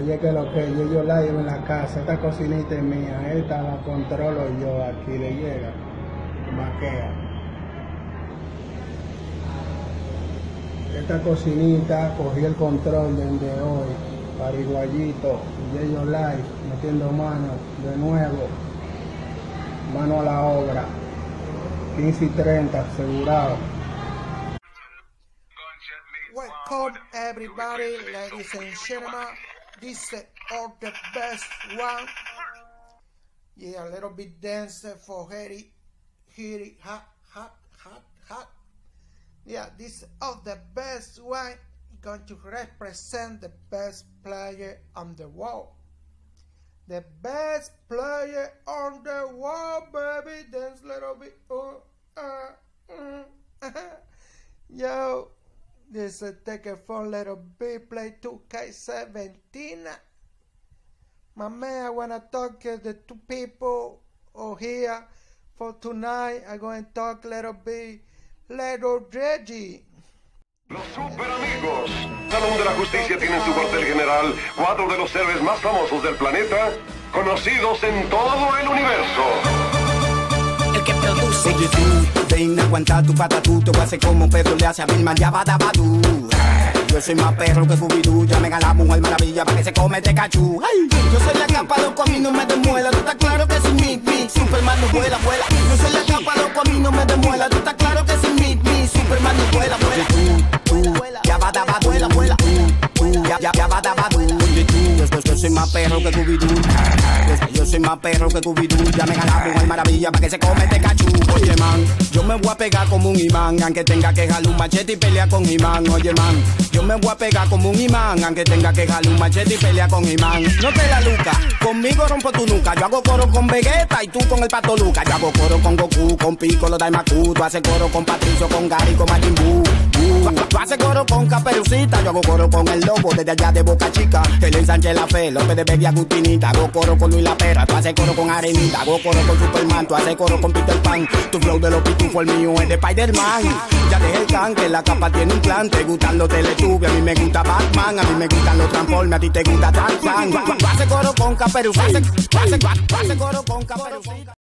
Oye, que lo que yo, yo la llevo en la casa, esta cocinita es mía, esta la controlo yo, aquí le llega, maquea. Esta cocinita cogí el control desde hoy, pariguayito, yo live, metiendo mano de nuevo, mano a la obra, 15 y 30, asegurado. Welcome everybody, ladies and gentlemen. This is all the best one. Yeah, a little bit dance for Harry. Harry, hot, hot, hot, hot. Yeah, this is all the best one. Going to represent the best player on the wall. The best player on the wall, baby. Dance a little bit. Oh, This is for a little bit, play 2K17. My I wanna talk to the two people over here for tonight. I'm going to talk little bit, little Reggie. Los super amigos. Salón de la Justicia tiene en su cuartel general cuatro de los héroes más famosos del planeta, conocidos en todo el universo. El que produce. Oye tú, a aguantar tu pata tú, te voy a hacer como un perro le hace a Vilma, ya va tú. Yo soy más perro que Scooby-Doo, ya me la mujer maravilla para que se come este cachú. Ay, yo soy la capa, loco, a mí no me demuela, tú estás claro que sin mí, mi Superman no vuela, vuela. Yo soy la capa, loco, a mí no me demuela, tú estás claro que sin mí, mi Superman no vuela, vuela. Tú, tú, ya va tú, vuela, vuela. Tú, tú, ya, ya, ya va tú. Soy más perro que Scooby-Doo. Yo soy más perro que Scooby-Doo, ya me la mujer maravilla para que se come este cachú. Oye man, yo me voy a pegar como un imán, aunque tenga que jalar un machete y pelear con imán. Oye man, yo me voy a pegar como un imán, aunque tenga que jalar un machete y pelear con imán. No te la luca, conmigo rompo tu nuca. Yo hago coro con Vegeta y tú con el pato Luca. Yo hago coro con Goku, con Piccolo, Daimaku. Tú haces coro con Patricio, con Gary, con Majin Buu. Tú haces coro con Caperucita, yo hago coro con el lobo desde allá de Boca Chica. El ensanche la fe, López de Baby Agustinita. Hago coro con Luis La Pera, tú haces coro con Arenita. Hago coro con Superman, tú haces coro con Peter Pan. Tu flow de los pitufos, el mío es de Spider-Man. Ya dejé el can, que la capa tiene un plan. Te gustan los teletubbies, a mí me gusta Batman. A mí me gustan los transformes, a ti te gusta Tarzan. Hace coro con Caperucita. Hace coro con Caperucita.